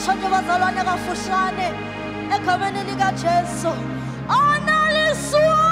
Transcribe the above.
abashonje bazalwane kafushane egameni likajesu analiswa!